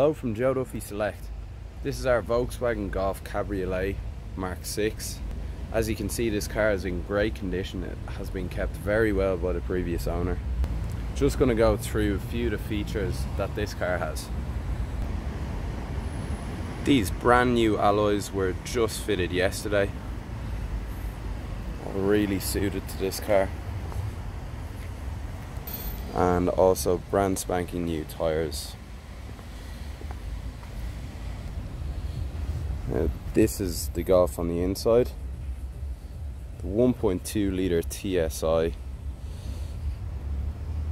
Hello from Joe Duffy Select. This is our Volkswagen Golf Cabriolet Mark 6. As you can see this car is in great condition. It has been kept very well by the previous owner. Just going to go through a few of the features that this car has. These brand new alloys were just fitted yesterday. Really suited to this car. And also brand spanking new tyres. Uh, this is the Golf on the inside. The 1.2 litre TSI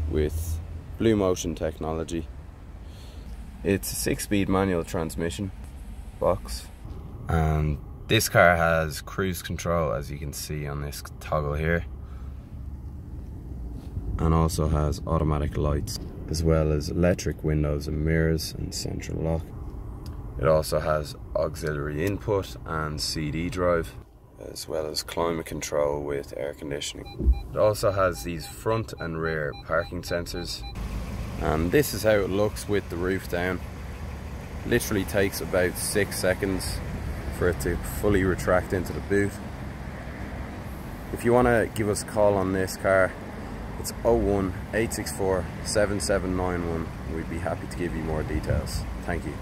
with Blue Motion technology. It's a six speed manual transmission box and this car has cruise control as you can see on this toggle here and also has automatic lights as well as electric windows and mirrors and central lock. It also has auxiliary input and CD drive as well as climate control with air conditioning. It also has these front and rear parking sensors and this is how it looks with the roof down. Literally takes about six seconds for it to fully retract into the boot. If you want to give us a call on this car, it's 01 864 7791. We'd be happy to give you more details. Thank you.